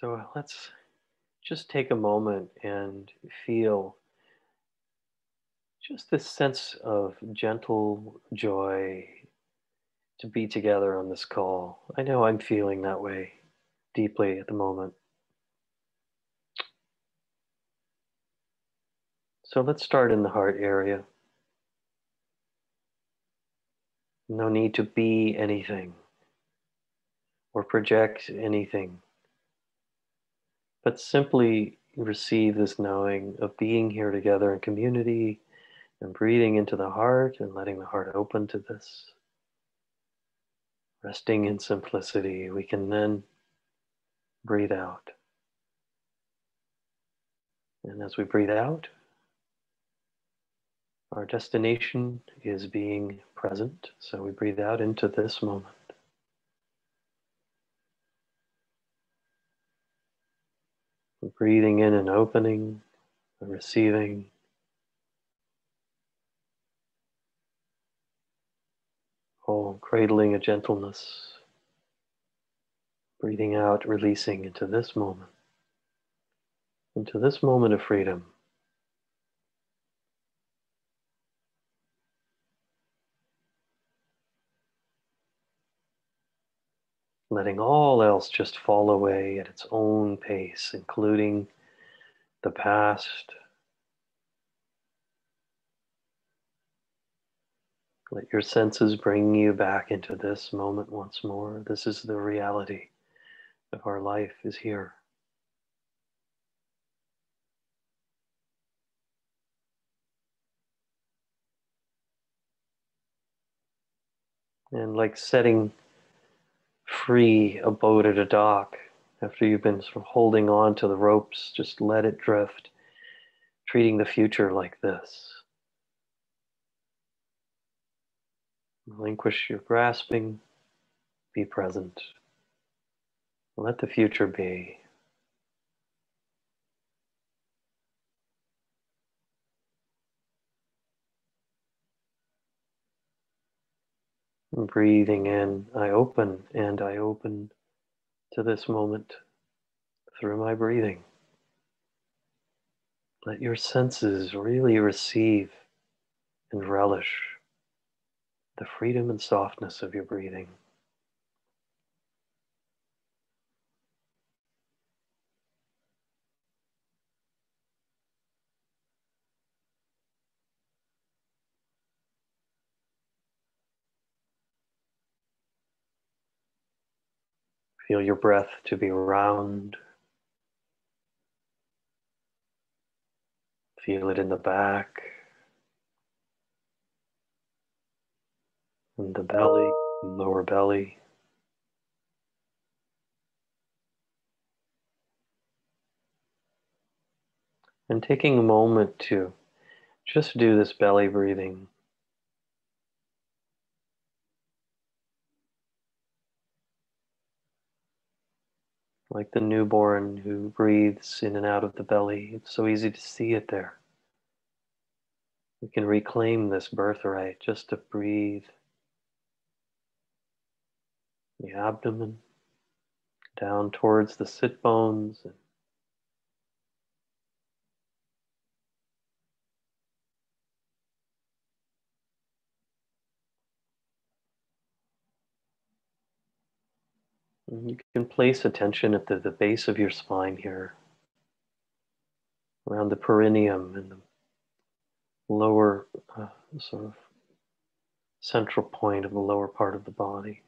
So uh, let's just take a moment and feel just this sense of gentle joy to be together on this call. I know I'm feeling that way deeply at the moment. So let's start in the heart area. No need to be anything or project anything but simply receive this knowing of being here together in community and breathing into the heart and letting the heart open to this. Resting in simplicity, we can then breathe out. And as we breathe out, our destination is being present. So we breathe out into this moment. Breathing in and opening, receiving. Oh, cradling a gentleness. Breathing out, releasing into this moment, into this moment of freedom. Letting all else just fall away at its own pace, including the past. Let your senses bring you back into this moment once more. This is the reality of our life is here. And like setting free a boat at a dock after you've been sort of holding on to the ropes, just let it drift, treating the future like this. Relinquish your grasping, be present. Let the future be. Breathing in, I open and I open to this moment through my breathing. Let your senses really receive and relish the freedom and softness of your breathing. Feel your breath to be round. Feel it in the back, in the belly, lower belly. And taking a moment to just do this belly breathing. Like the newborn who breathes in and out of the belly. It's so easy to see it there. We can reclaim this birthright just to breathe the abdomen down towards the sit bones. You can place attention at the, the base of your spine here, around the perineum and the lower uh, sort of central point of the lower part of the body.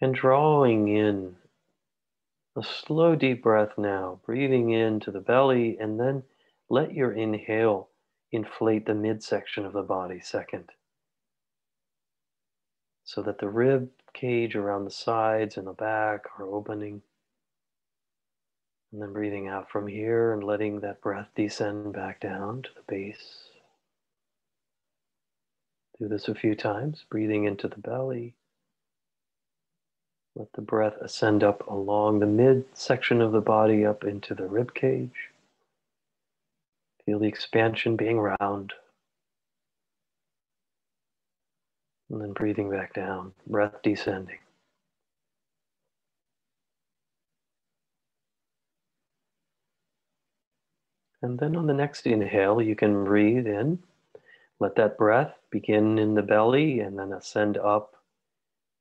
And drawing in a slow, deep breath now, breathing into the belly, and then let your inhale inflate the midsection of the body second. So that the rib cage around the sides and the back are opening. And then breathing out from here and letting that breath descend back down to the base. Do this a few times, breathing into the belly let the breath ascend up along the midsection of the body up into the rib cage. Feel the expansion being round. And then breathing back down, breath descending. And then on the next inhale, you can breathe in. Let that breath begin in the belly and then ascend up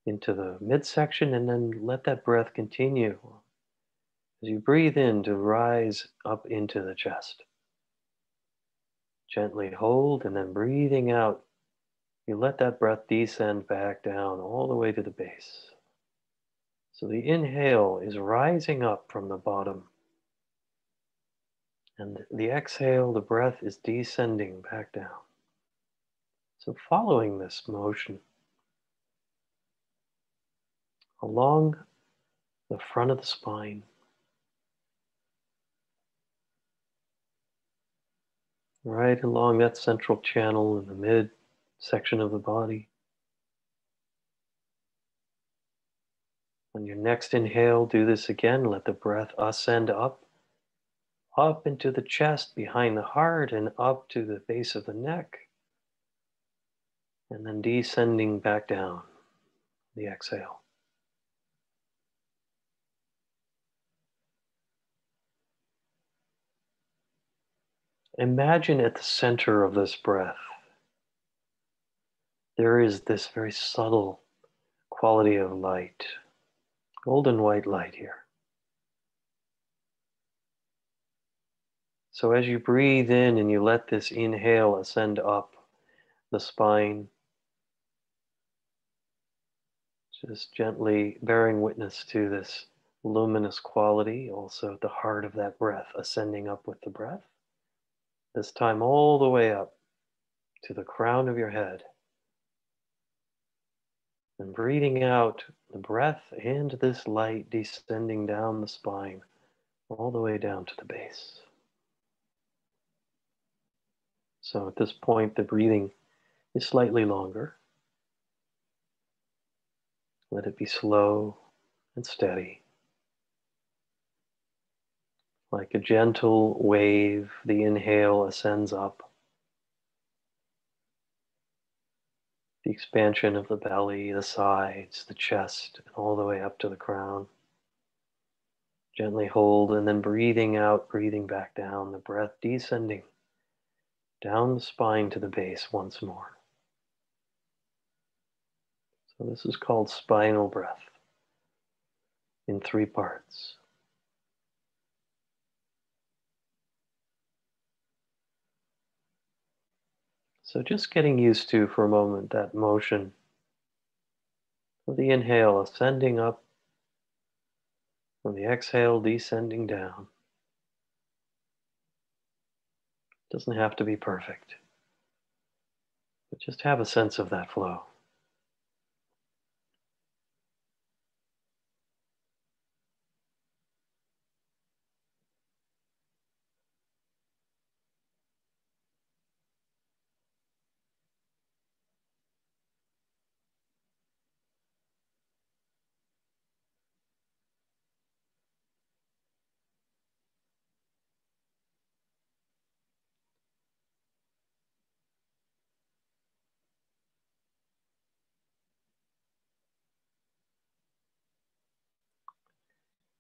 into the midsection and then let that breath continue as you breathe in to rise up into the chest. Gently hold and then breathing out, you let that breath descend back down all the way to the base. So the inhale is rising up from the bottom. And the exhale, the breath is descending back down. So following this motion, along the front of the spine. Right along that central channel in the mid section of the body. On your next inhale, do this again. Let the breath ascend up, up into the chest, behind the heart, and up to the base of the neck. And then descending back down, the exhale. Imagine at the center of this breath, there is this very subtle quality of light, golden white light here. So as you breathe in and you let this inhale ascend up the spine, just gently bearing witness to this luminous quality, also at the heart of that breath, ascending up with the breath. This time all the way up to the crown of your head. And breathing out the breath and this light descending down the spine all the way down to the base. So at this point, the breathing is slightly longer. Let it be slow and steady. Like a gentle wave, the inhale ascends up. The expansion of the belly, the sides, the chest, and all the way up to the crown. Gently hold and then breathing out, breathing back down, the breath descending down the spine to the base once more. So, this is called spinal breath in three parts. So just getting used to for a moment that motion of the inhale ascending up, from the exhale descending down. Doesn't have to be perfect, but just have a sense of that flow.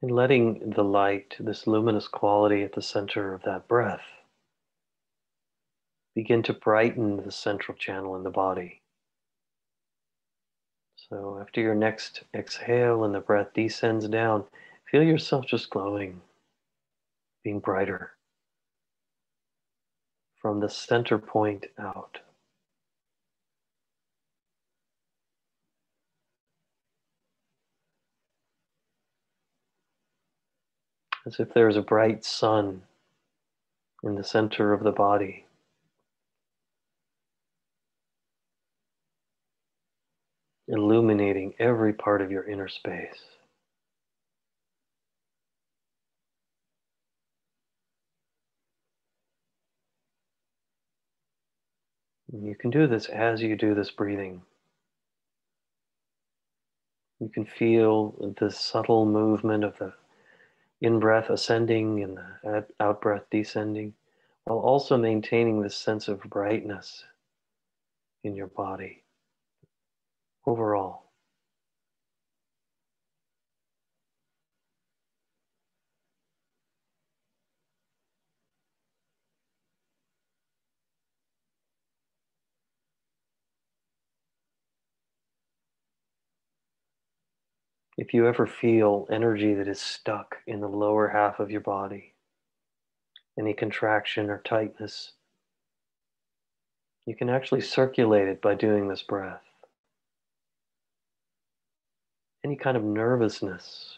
And letting the light, this luminous quality at the center of that breath, begin to brighten the central channel in the body. So after your next exhale and the breath descends down, feel yourself just glowing, being brighter from the center point out. As if there's a bright sun in the center of the body. illuminating every part of your inner space. You can do this as you do this breathing. You can feel the subtle movement of the in breath ascending and out breath descending, while also maintaining this sense of brightness in your body overall. If you ever feel energy that is stuck in the lower half of your body, any contraction or tightness, you can actually circulate it by doing this breath. Any kind of nervousness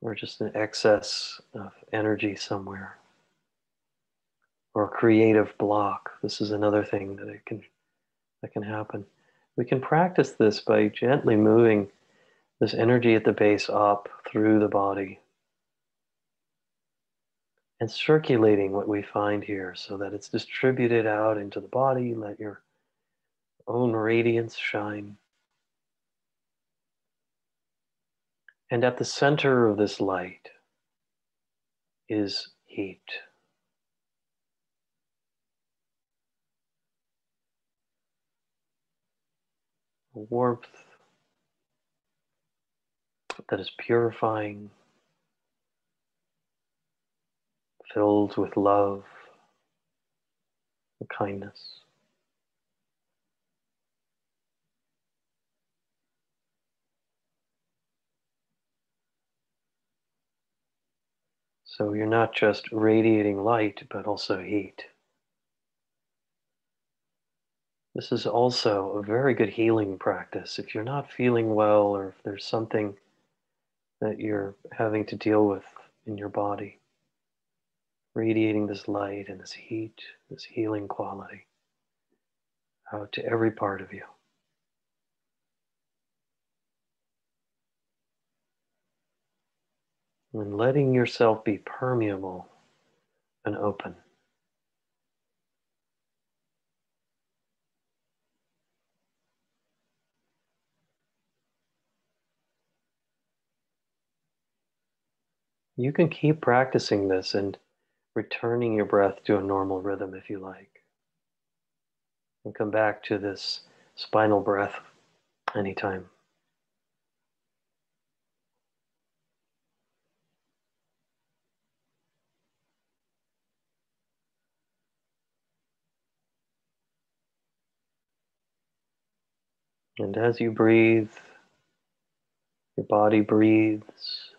or just an excess of energy somewhere or creative block. This is another thing that it can that can happen. We can practice this by gently moving this energy at the base up through the body and circulating what we find here so that it's distributed out into the body. Let your own radiance shine. And at the center of this light is heat. Warmth that is purifying, filled with love and kindness. So you're not just radiating light, but also heat. This is also a very good healing practice. If you're not feeling well or if there's something that you're having to deal with in your body, radiating this light and this heat, this healing quality out to every part of you. And letting yourself be permeable and open. You can keep practicing this and returning your breath to a normal rhythm if you like. And come back to this spinal breath anytime. And as you breathe, your body breathes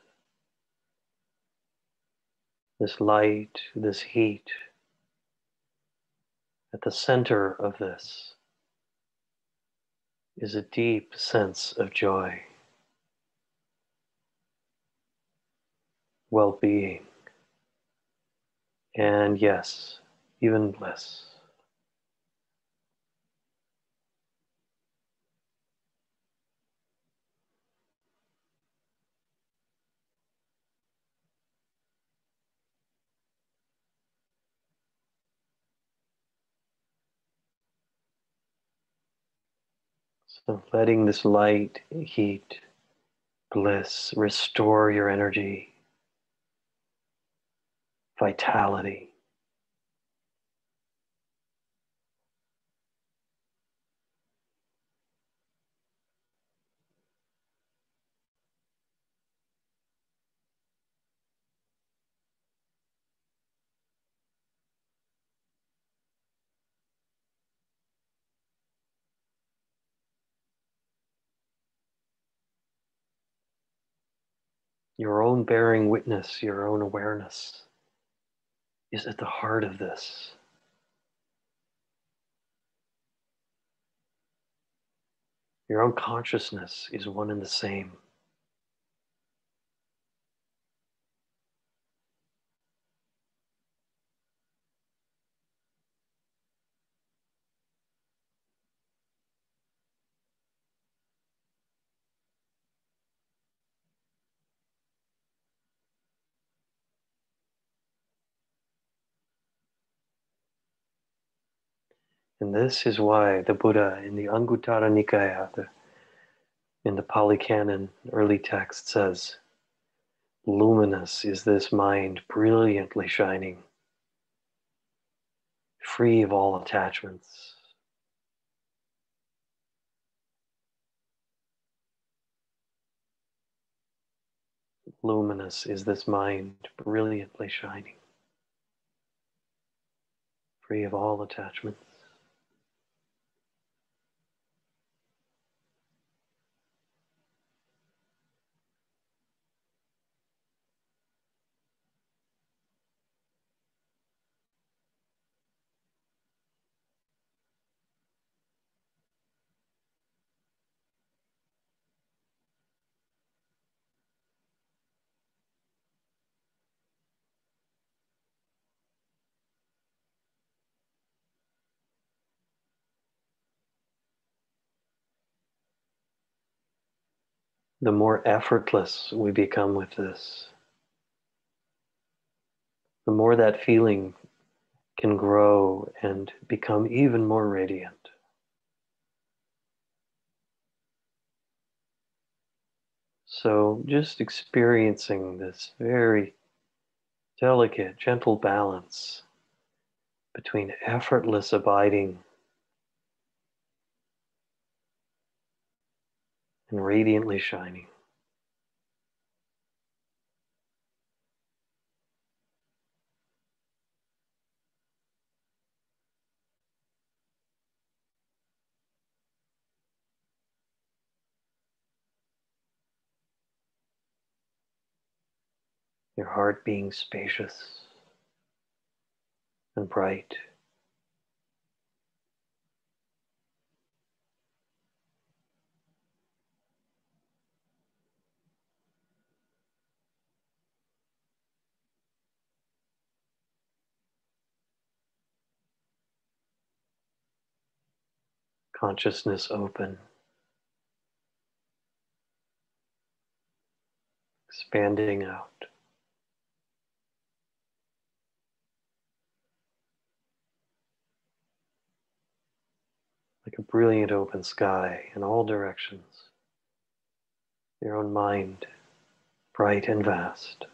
this light, this heat. At the center of this is a deep sense of joy, well being, and yes, even bliss. So letting this light, heat, bliss restore your energy, vitality. Your own bearing witness, your own awareness is at the heart of this. Your own consciousness is one and the same. And this is why the Buddha in the Anguttara Nikaya, the, in the Pali Canon, early text says, Luminous is this mind, brilliantly shining, free of all attachments. Luminous is this mind, brilliantly shining, free of all attachments. The more effortless we become with this, the more that feeling can grow and become even more radiant. So, just experiencing this very delicate, gentle balance between effortless abiding and radiantly shining. Your heart being spacious and bright. Consciousness open, expanding out. Like a brilliant open sky in all directions, your own mind bright and vast.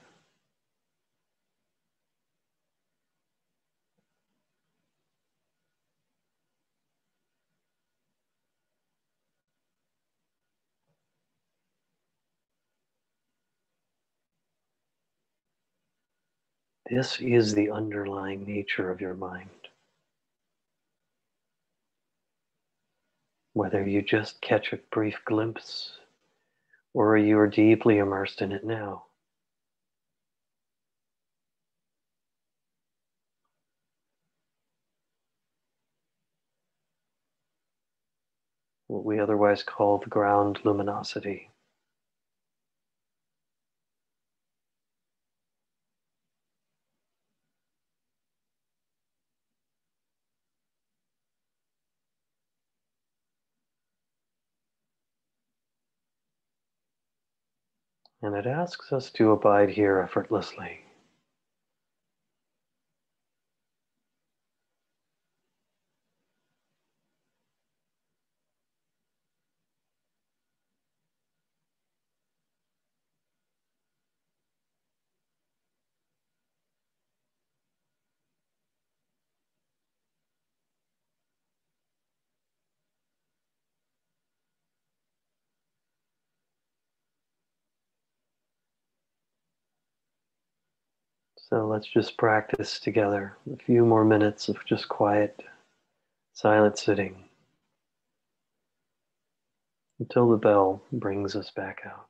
This is the underlying nature of your mind. Whether you just catch a brief glimpse or you are deeply immersed in it now. What we otherwise call the ground luminosity. And it asks us to abide here effortlessly. So let's just practice together a few more minutes of just quiet, silent sitting until the bell brings us back out.